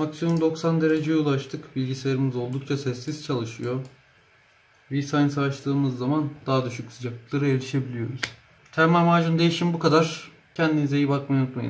Maksimum 90 dereceye ulaştık. Bilgisayarımız oldukça sessiz çalışıyor. VScience açtığımız zaman daha düşük sıcaklıklara erişebiliyoruz. Termal macun değişim bu kadar. Kendinize iyi bakmayı unutmayın.